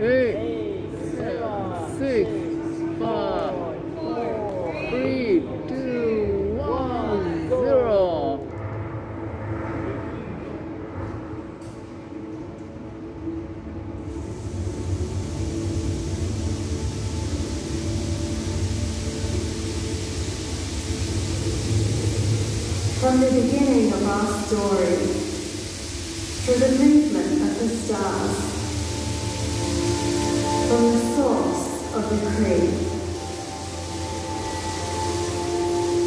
eight, six, five, three, two, one, zero. From the beginning of our story, through the movement of the stars, from the source of the creed,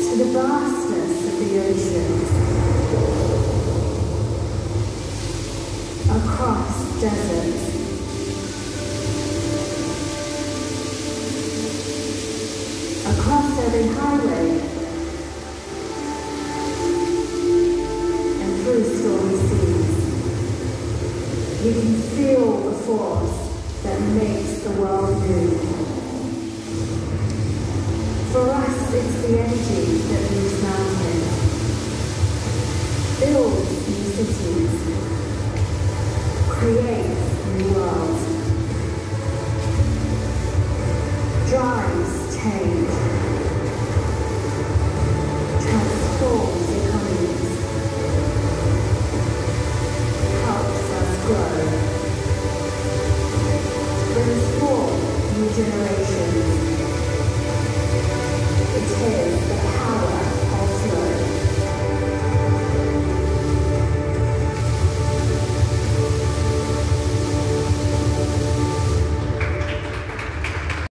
to the vastness of the oceans, across deserts, across every highway. And through stormy seas. You can feel the force that makes For us, it's the energy that moves mountains, builds new cities, creates new worlds, drives change, transforms economies, helps us grow, brings forth new generations.